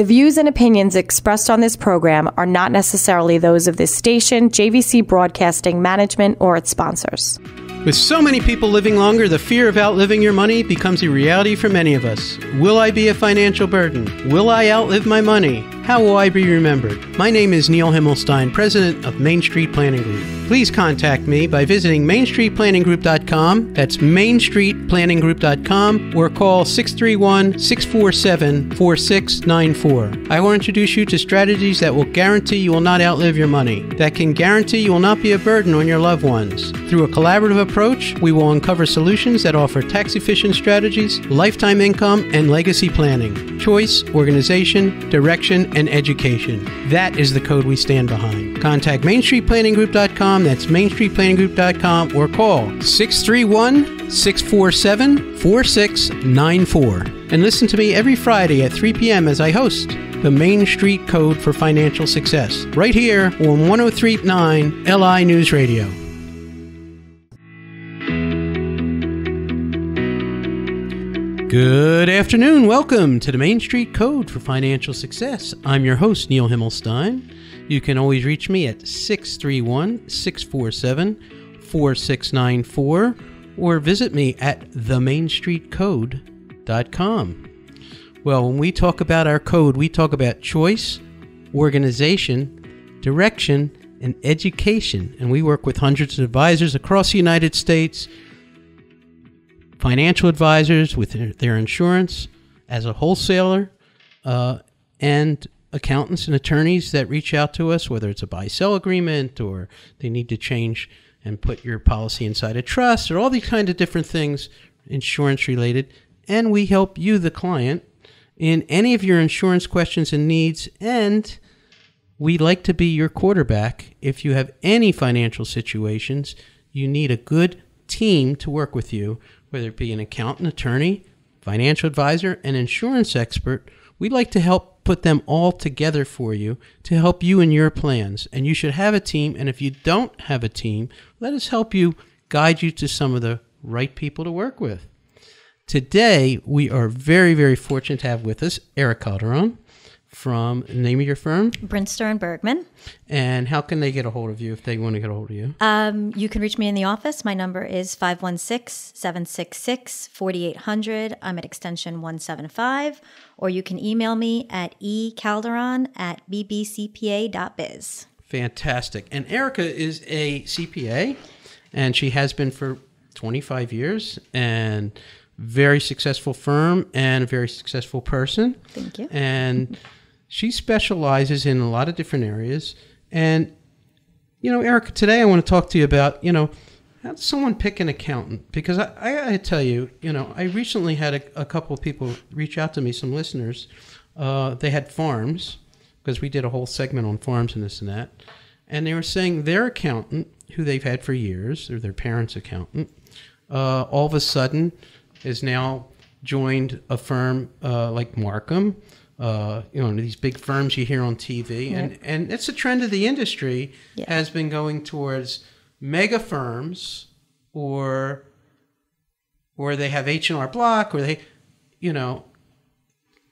The views and opinions expressed on this program are not necessarily those of this station, JVC Broadcasting Management, or its sponsors. With so many people living longer, the fear of outliving your money becomes a reality for many of us. Will I be a financial burden? Will I outlive my money? How will I be remembered? My name is Neil Himmelstein, president of Main Street Planning Group. Please contact me by visiting mainstreetplanninggroup.com. That's mainstreetplanninggroup.com or call 631 647 4694. I will introduce you to strategies that will guarantee you will not outlive your money, that can guarantee you will not be a burden on your loved ones. Through a collaborative approach, we will uncover solutions that offer tax efficient strategies, lifetime income, and legacy planning, choice, organization, direction, and education. That is the code we stand behind. Contact MainStreetPlanningGroup.com, that's MainStreetPlanningGroup.com, or call 631 647 4694. And listen to me every Friday at 3 p.m. as I host the Main Street Code for Financial Success, right here on 1039 LI News Radio. Good afternoon. Welcome to the Main Street Code for Financial Success. I'm your host, Neil Himmelstein. You can always reach me at 631 647 4694 or visit me at themainstreetcode.com. Well, when we talk about our code, we talk about choice, organization, direction, and education. And we work with hundreds of advisors across the United States financial advisors with their, their insurance, as a wholesaler, uh, and accountants and attorneys that reach out to us, whether it's a buy sell agreement or they need to change and put your policy inside a trust or all these kind of different things insurance related. And we help you, the client, in any of your insurance questions and needs. And we like to be your quarterback. If you have any financial situations, you need a good team to work with you whether it be an accountant, attorney, financial advisor, an insurance expert. We'd like to help put them all together for you to help you in your plans. And you should have a team. And if you don't have a team, let us help you guide you to some of the right people to work with. Today, we are very, very fortunate to have with us Erika Calderon from name of your firm Brinster and Bergman. And how can they get a hold of you if they want to get a hold of you? Um, you can reach me in the office. My number is 516 766 4800. I'm at extension 175. Or you can email me at ecalderon at bbcpa.biz. Fantastic. And Erika is a CPA, and she has been for 25 years. And very successful firm and a very successful person. Thank you. And she specializes in a lot of different areas. And, you know, Erika, today I want to talk to you about, you know, how does someone pick an accountant? Because I, I, I tell you, you know, I recently had a, a, couple of people reach out to me, some listeners. Uh, they had farms, because we did a whole segment on farms and this and that. And they were saying their accountant, who they've had for years, or their parents' accountant, uh, all of a sudden is now joined a firm uh, like Marcum uh, you know these big firms you hear on TV, and and it's a trend of the industry yeah. has been going towards mega firms or or they have H and R Block or they, you know,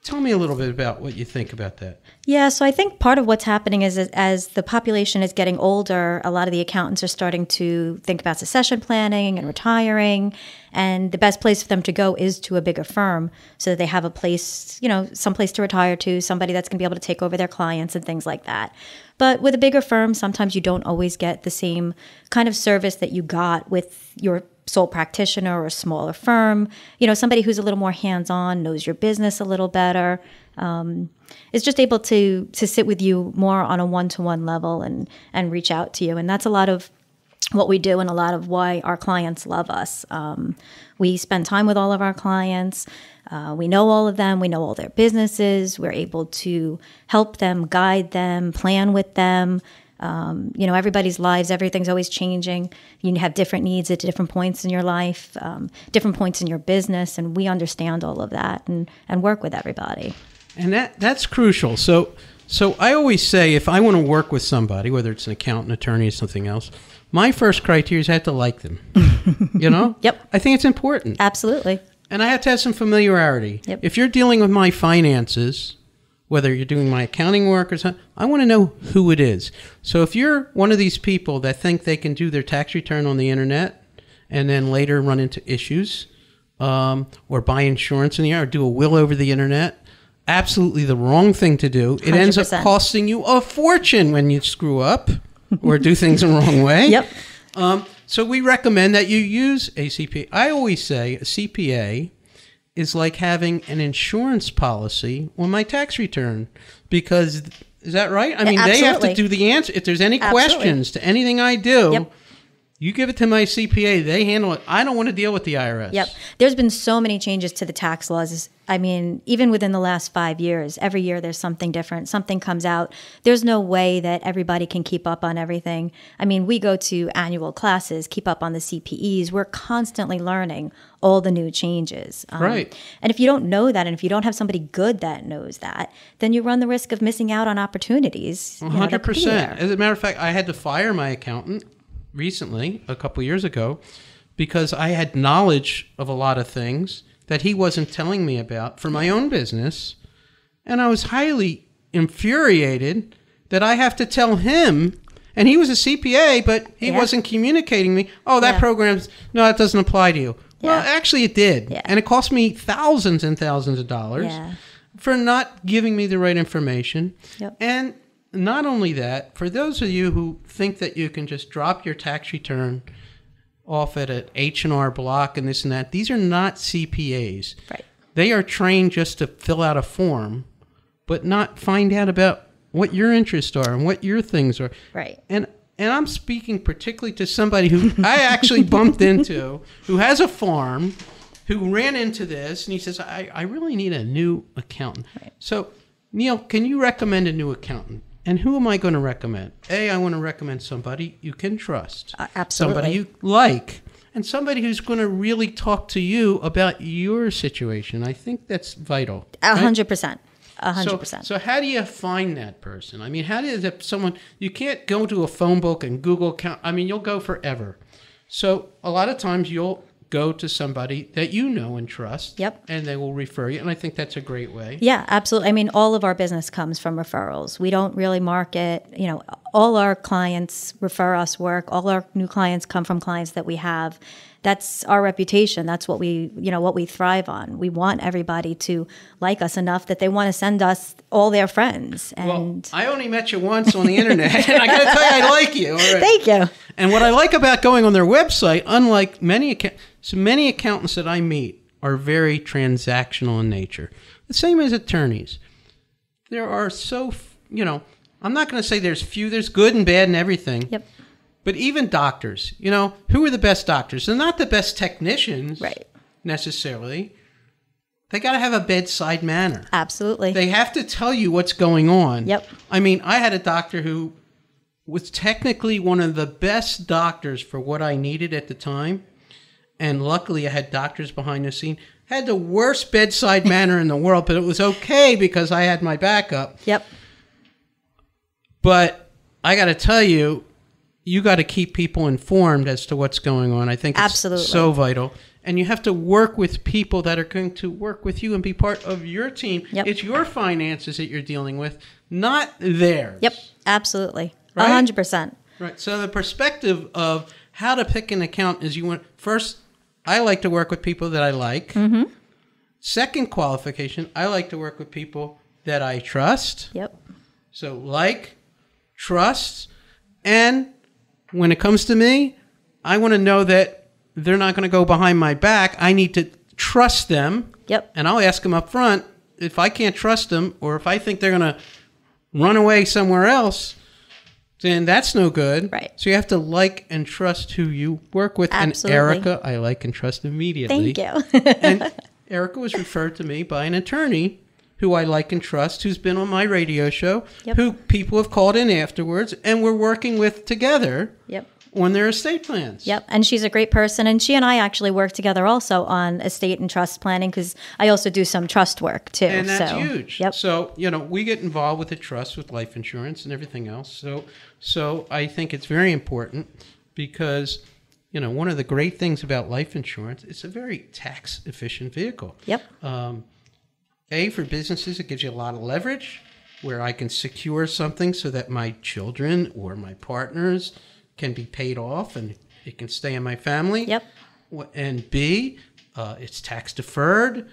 Tell me a little bit about what you think about that. Yeah, so I think part of what's happening is as the population is getting older, a lot of the accountants are starting to think about succession planning and retiring. And the best place for them to go is to a bigger firm so that they have a place, you know, some place to retire to, somebody that's going to be able to take over their clients and things like that. But with a bigger firm, sometimes you don't always get the same kind of service that you got with your sole practitioner or a smaller firm, you know, somebody who's a little more hands-on, knows your business a little better, um, is just able to to sit with you more on a one-to-one level and and reach out to you. And that's a lot of what we do and a lot of why our clients love us. Um, we spend time with all of our clients. Uh, we know all of them. We know all their businesses. We're able to help them, guide them, plan with them. Um, you know, everybody's lives, everything's always changing. You have different needs at different points in your life, um, different points in your business, and we understand all of that and, and work with everybody. And that that's crucial. So, so I always say if I want to work with somebody, whether it's an accountant, attorney, or something else, my first criteria is I have to like them. you know? Yep. I think it's important. Absolutely. And I have to have some familiarity. Yep. If you're dealing with my finances, whether you're doing my accounting work or something, I want to know who it is. So if you're one of these people that think they can do their tax return on the internet and then later run into issues, um, or buy insurance in the air, or do a will over the internet, absolutely the wrong thing to do. It ends up costing you a fortune when you screw up or do things the wrong way. Yep. Um, so we recommend that you use a CPA. I always say a CPA is like having an insurance policy on my tax return because is that right? I mean, they have to do the answer. If there's any Absolutely. questions to anything I do, Yep. You give it to my CPA. They handle it. I don't want to deal with the IRS. Yep. There's been so many changes to the tax laws. I mean, even within the last five years, every year there's something different. Something comes out. There's no way that everybody can keep up on everything. I mean, we go to annual classes, keep up on the CPEs. We're constantly learning all the new changes. Um, Right. And if you don't know that, and if you don't have somebody good that knows that, then you run the risk of missing out on opportunities. you know, that hundred could be percent. As a matter of fact, I had to fire my accountant recently, a couple years ago, because I had knowledge of a lot of things that he wasn't telling me about for my own business, and I was highly infuriated that I have to tell him. And he was a CPA, but he Yeah. wasn't communicating me. Oh, that Yeah. program's no, that doesn't apply to you. Well, actually, it did, Yeah. and it cost me thousands and thousands of dollars Yeah. for not giving me the right information. Yep. And not only that, for those of you who think that you can just drop your tax return off at an H&R block and this and that, these are not CPAs. Right. They are trained just to fill out a form, but not find out about what your interests are and what your things are. Right. And and I'm speaking particularly to somebody who I actually bumped into, who has a farm, who ran into this, and he says, I, I really need a new accountant. Right. So, Neil, can you recommend a new accountant? And who am I going to recommend? A, I want to recommend somebody you can trust, Uh, absolutely. somebody you like, and somebody who's going to really talk to you about your situation. I think that's vital. A hundred percent. A So, hundred percent. so how do you find that person? I mean, how does if someone you can't go to a phone book and Google account? I mean, you'll go forever. So a lot of times you'll go to somebody that you know and trust. Yep. And they will refer you, and I think that's a great way. Yeah, absolutely. I mean, all of our business comes from referrals. We don't really market, you know, all our clients refer us work. All our new clients come from clients that we have. That's our reputation. That's what we, you know, what we thrive on. We want everybody to like us enough that they want to send us all their friends. Well, I only met you once on the internet, and I got to tell you, I like you. All right. thank you. And what I like about going on their website, unlike many account- so many accountants that I meet are very transactional in nature. The same as attorneys. There are so you know, I'm not going to say there's few. There's good and bad and everything. Yep. But even doctors, you know, who are the best doctors? They're not the best technicians, Right. Necessarily. They got to have a bedside manner. Absolutely. They have to tell you what's going on. Yep. I mean, I had a doctor who was technically one of the best doctors for what I needed at the time. And luckily, I had doctors behind the scene. Had the worst bedside manner in the world, but it was okay because I had my backup. yep. But I got to tell you, you got to keep people informed as to what's going on. I think it's Absolutely. so vital. And you have to work with people that are going to work with you and be part of your team. Yep. It's your finances that you're dealing with, not theirs. Yep. Absolutely. A Right? hundred percent. Right. So the perspective of how to pick an account is you want first. I like to work with people that I like. Mm-hmm. Second qualification, I like to work with people that I trust. Yep. So like, trust, and when it comes to me, I want to know that they're not going to go behind my back. I need to trust them, Yep. and I'll ask them up front if I can't trust them or if I think they're going to run away somewhere else. Then that's no good. Right. So you have to like and trust who you work with. Absolutely. And Erika, I like and trust immediately Thank you. and Erika was referred to me by an attorney who I like and trust, who's been on my radio show, Yep. who people have called in afterwards, and we're working with together yep. on their estate plans. Yep, and she's a great person, and she and I actually work together also on estate and trust planning because I also do some trust work too. And that's so, huge. Yep. So, you know, we get involved with the trust with life insurance and everything else. So, so I think it's very important because, you know, one of the great things about life insurance, it's a very tax efficient vehicle. Yep. Um, A, for businesses, it gives you a lot of leverage where I can secure something so that my children or my partners can be paid off and it can stay in my family. Yep. And B, uh, it's tax deferred.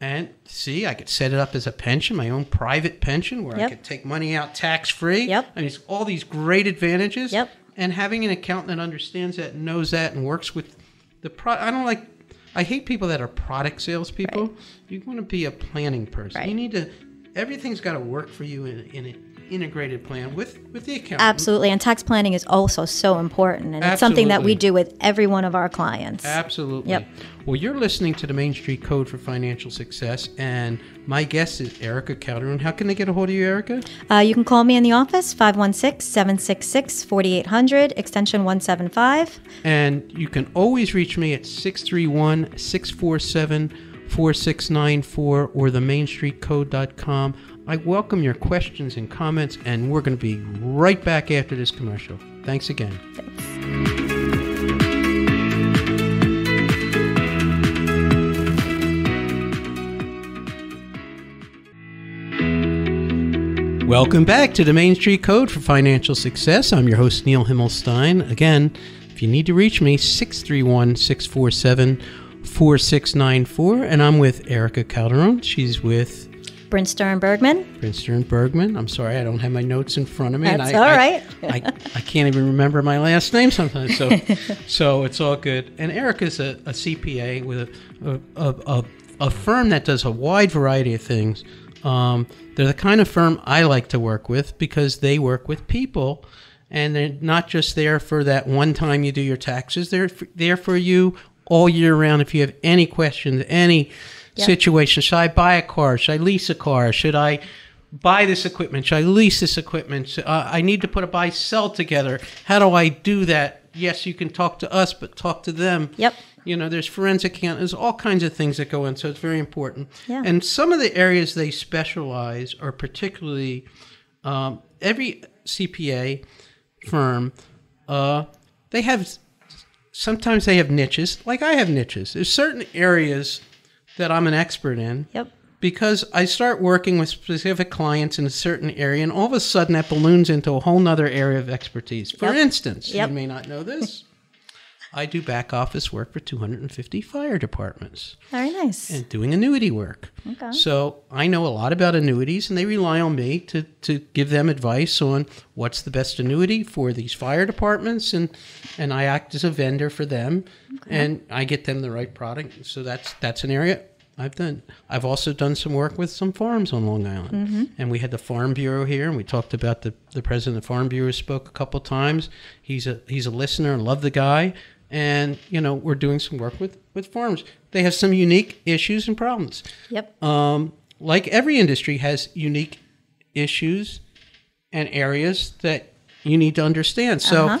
And C, I could set it up as a pension, my own private pension, where I Yep. could take money out tax free. Yep. I mean, it's all these great advantages. Yep. And having an accountant that understands that and knows that and works with the pro, I don't like. I hate people that are product salespeople. Right. You want to be a planning person. Right. You need to. Everything's got to work for you in, in integrated plan with with the accountant. Absolutely. And tax planning is also so important. And it's something that we do with every one of our clients. Absolutely. Yep. Well, you're listening to the Main Street Code for Financial Success, and my guest is Erika Calderon. How can they get a hold of you, Erika? Uh, you can call me in the office, 516 766 4800, extension 175. And you can always reach me at 631 647 4694 or themainstreetcode.com. I welcome your questions and comments, and we're going to be right back after this commercial. Thanks again. Thanks. Welcome back to the Main Street Code for Financial Success. I'm your host, Neil Himmelstein. Again, if you need to reach me, 631 647 4694. And I'm with Erika Calderon. She's with Brinster Bergman. And Bergman. I'm sorry, I don't have my notes in front of me. and That's I, all I- I, I can't even remember my last name sometimes, so so it's all good. And Erika's a, a CPA with a a, a, a a firm that does a wide variety of things. Um, they're the kind of firm I like to work with because they work with people, and they're not just there for that one time you do your taxes. They're f- there for you all year round. If you have any questions, any Yep. situation, should I buy a car? Should I lease a car? Should I buy this equipment? Should I lease this equipment? Uh, I need to put a buy sell together. How do I do that? Yes, you can talk to us, but talk to them. Yep. You know, there's forensic account. There's all kinds of things that go in, so it's very important. Yeah. And some of the areas they specialize are particularly um, every CPA firm. Uh, they have sometimes they have niches. Like I have niches. There's certain areas that I'm an expert in Yep. because I start working with specific clients in a certain area, and all of a sudden that balloons into a whole nother area of expertise. For Yep. instance, Yep. you may not know this. I do back office work for 250 fire departments Very nice. and doing annuity work. Okay. So I know a lot about annuities, and they rely on me to, to give them advice on what's the best annuity for these fire departments, and and I act as a vendor for them, and I get them the right product. So that's that's an area I've done. I've also done some work with some farms on Long Island, mm-hmm. and we had the Farm Bureau here, and we talked about the the president of the Farm Bureau spoke a couple times. He's a he's a listener and love the guy. And you know we're doing some work with with farms. They have some unique issues and problems Yep. um, like every industry has unique issues and areas that you need to understand. So Uh-huh.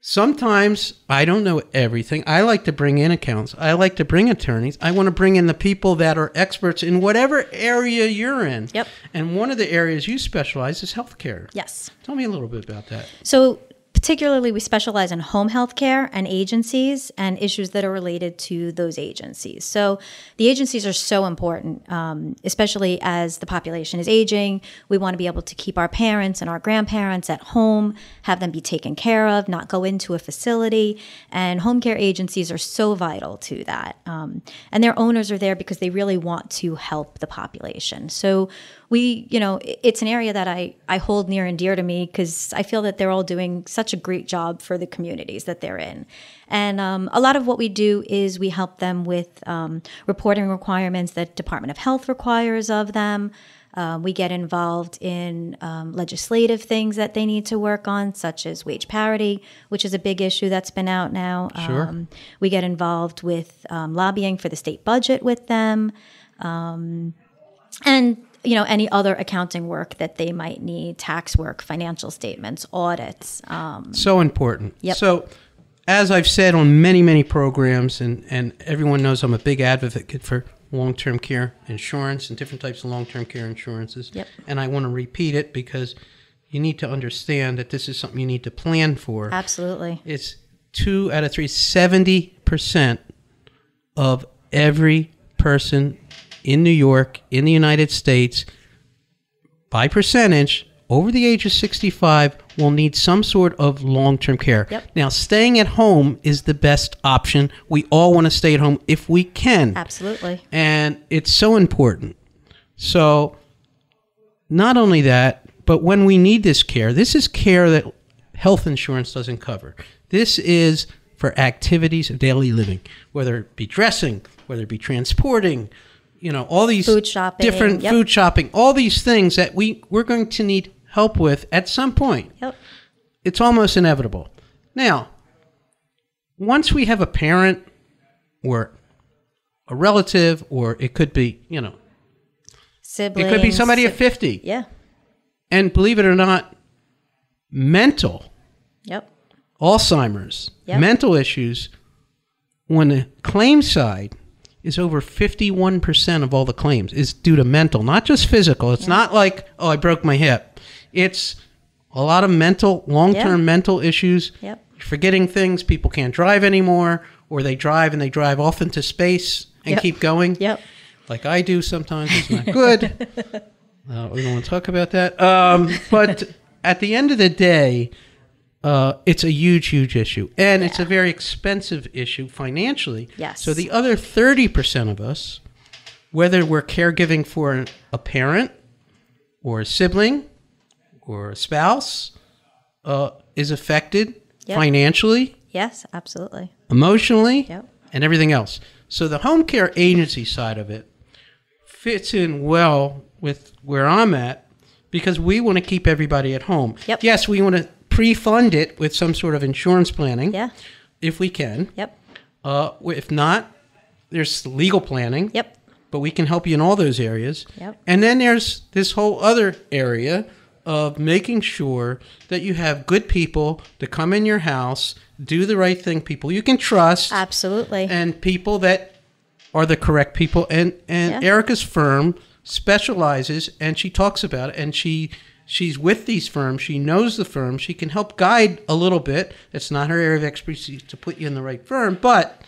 sometimes I don't know everything. I like to bring in accounts. I like to bring attorneys. I want to bring in the people that are experts in whatever area you're in. Yep. And one of the areas you specialize is healthcare. Yes. Tell me a little bit about that. So, particularly, we specialize in home health care and agencies and issues that are related to those agencies. So, the agencies are so important, um, especially as the population is aging. We want to be able to keep our parents and our grandparents at home, have them be taken care of, not go into a facility. And home care agencies are so vital to that. Um, and their owners are there because they really want to help the population. So, we, you know, it's an area that I, I hold near and dear to me because I feel that they're all doing such a great job for the communities that they're in. And um, a lot of what we do is we help them with um, reporting requirements that Department of Health requires of them. Um, we get involved in um, legislative things that they need to work on, such as wage parity, which is a big issue that's been out now. Sure. Um, we get involved with um, lobbying for the state budget with them and you know any other accounting work that they might need tax work financial statements audits um, So important. Yep. So, as I've said on many, many programs, and, and everyone knows I'm a big advocate for long term care insurance and different types of long term care insurances. Yep. And I want to repeat it because you need to understand that this is something you need to plan for. absolutely It's two out of three, 70% of every person in New York, in the United States, by percentage, over the age of 65 will need some sort of long term care. Yep. Now, staying at home is the best option. We all want to stay at home if we can. Absolutely. And it's so important. So, not only that, but when we need this care, this is care that health insurance doesn't cover. This is for activities of daily living, whether it be dressing, whether it be transporting, you know, all these Food shopping, different yep. food shopping, all these things that we we're going to need help with at some point. Yep. It's almost inevitable. Now, once we have a parent or a relative or it could be, you know, Siblings. it could be somebody at 50. Yeah. And believe it or not, mental, Yep. Alzheimer's, Yep. mental issues, when the claim side is over 51% of all the claims is due to mental, not just physical. It's not like, oh, I broke my hip. It's a lot of mental, long term Yeah. mental issues. Yep. Forgetting things, people can't drive anymore, or they drive and they drive off into space and Yep. keep going. Yep. like I do sometimes. It's not good. uh, we don't want to talk about that. Um, but at the end of the day, uh, it's a huge, huge issue, and it's a very expensive issue financially. Yes. So the other thirty percent of us, whether we're caregiving for an, a parent, or a sibling, or a spouse, uh, is affected Yep. financially Yes, absolutely. emotionally, Yep. and everything else. So the home care agency side of it fits in well with where I'm at because we want to keep everybody at home. Yep. Yes, we want to pre-fund it with some sort of insurance planning, Yeah. if we can. Yep. Uh, if not, there's legal planning. Yep. But we can help you in all those areas. Yep. And then there's this whole other area of making sure that you have good people to come in your house, do the right thing, people you can trust, Absolutely. and people that are the correct people. And and Yeah. Erika's firm specializes, and she talks about it, and she she's with these firms. She knows the firm. She can help guide a little bit. It's not her area of expertise to put you in the right firm, but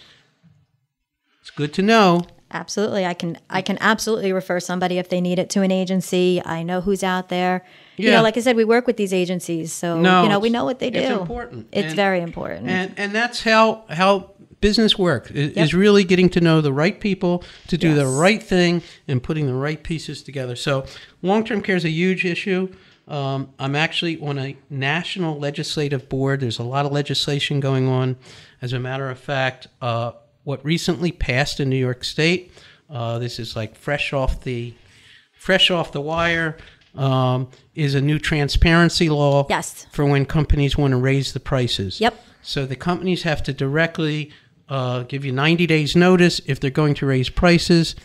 it's good to know. Absolutely. I can I can absolutely refer somebody if they need it to an agency. I know who's out there. You Yeah. know, like I said, we work with these agencies, so No, you know, we know what they do. it's important. It's And- very important. And and that's how how business works i- is, Yep. really getting to know the right people to do the right thing and putting the right pieces together. So long term care is a huge issue. Um, I'm actually on a national legislative board. There's a lot of legislation going on. As a matter of fact, uh, what recently passed in New York State, uh, this is like fresh off the fresh off the wire. Um, is a new transparency law Yes. for when companies want to raise the prices. Yep. So the companies have to directly uh, give you 90 days notice if they're going to raise prices.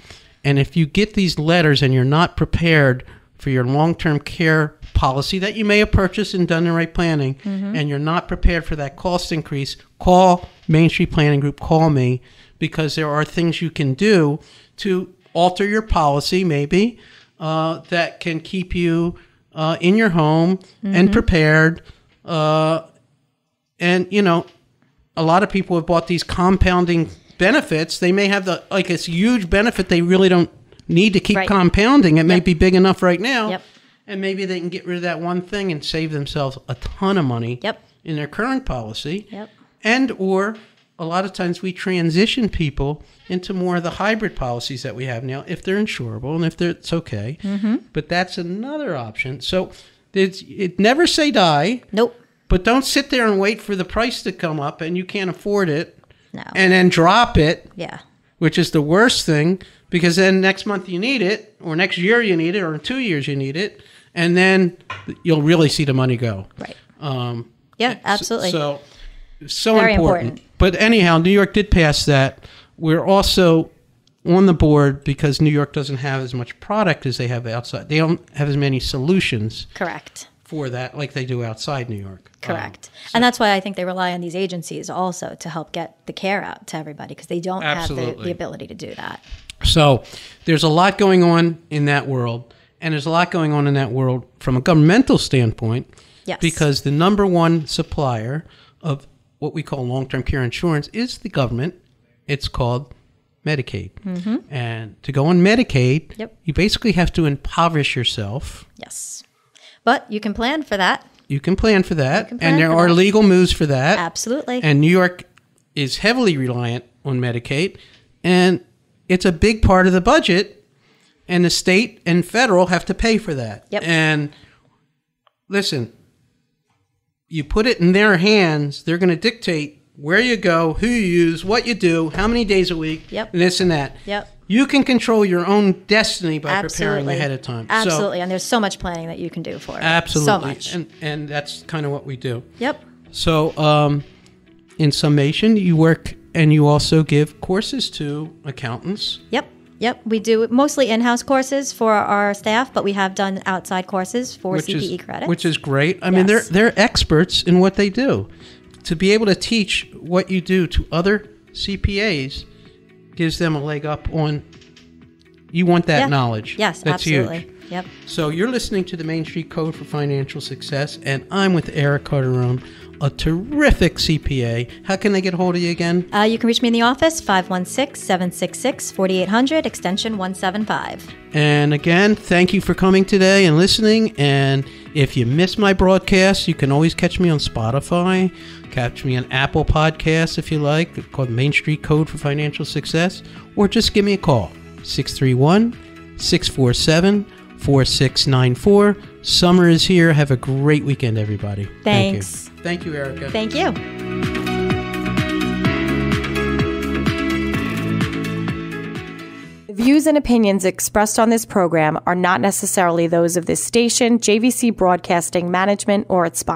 And if you get these letters and you're not prepared for your long-term care policy that you may have purchased and done the right planning, and you're not prepared for that cost increase, call Main Street Planning Group, call me, because there are things you can do to alter your policy, maybe, uh, that can keep you uh, in your home and prepared. Uh, and you know, a lot of people have bought these compounding benefits. They may have the like this huge benefit they really don't need to keep Right. compounding. It may be big enough right now. Yep. And maybe they can get rid of that one thing and save themselves a ton of money Yep. in their current policy. Yep. And or a lot of times we transition people into more of the hybrid policies that we have now if they're insurable and if they're, it's okay. Mm-hmm. But that's another option. So it's, it never say die. Nope. But don't sit there and wait for the price to come up and you can't afford it No. and then drop it, yeah. which is the worst thing because then next month you need it, or next year you need it, or in two years you need it, and then you'll really see the money go. Right. Um, Yeah, absolutely. So, so Very important. important. But anyhow, New York did pass that. We're also on the board because New York doesn't have as much product as they have outside. They don't have as many solutions Correct. for that like they do outside New York. Um, Correct. and that's why I think they rely on these agencies also to help get the care out to everybody because they don't have the, the ability to do that. So there's a lot going on in that world, and there's a lot going on in that world from a governmental standpoint. Yes. Because the number one supplier of what we call long-term care insurance is the government. It's called Medicaid. And to go on Medicaid, Mm-hmm. Yep. you basically have to impoverish yourself. Yes. But you can plan for that. You can plan for that, plan and there are that. legal moves for that. Absolutely. And New York is heavily reliant on Medicaid, and it's a big part of the budget, and the state and federal have to pay for that. Yep. And listen, you put it in their hands, they're going to dictate where you go, who you use, what you do, how many days a week, Yep. and this and that. Yep. You can control your own destiny by Absolutely. preparing ahead of time. So- Absolutely. and there's so much planning that you can do for it. absolutely. So much. And and that's kind of what we do. yep. So, um, in summation, you work and you also give courses to accountants. Yep. Yep. We do mostly in house courses for our staff, but we have done outside courses for which CPE is credits. which is great. I mean, they're they're experts in what they do. To be able to teach what you do to other CPAs gives them a leg up on. You want that Yeah. knowledge. Yes, That's absolutely. huge. Yep. So you're listening to the Main Street Code for Financial Success, and I'm with Erika Calderon, a terrific CPA. How can I get hold of you again? Uh, you can reach me in the office, 516 766 4800, extension 175. And again, thank you for coming today and listening. And if you miss my broadcast, you can always catch me on Spotify, catch me on Apple Podcasts if you like, called Main Street Code for Financial Success, or just give me a call 631 647 4694. Summer is here. Have a great weekend, everybody. Thanks. Thank you. Thank you, Erika. Thank you. The views and opinions expressed on this program are not necessarily those of this station, JVC Broadcasting Management, or its sponsors.